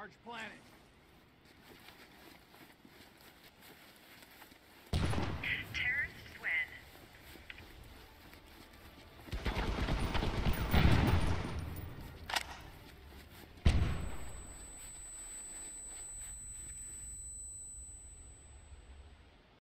charged planet.